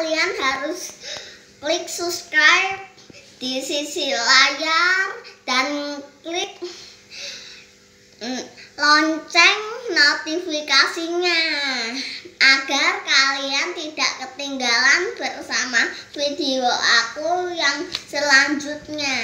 kalian harus klik subscribe di sisi layar dan klik mm, lonceng notifikasinya agar kalian tidak ketinggalan bersama video aku yang selanjutnya.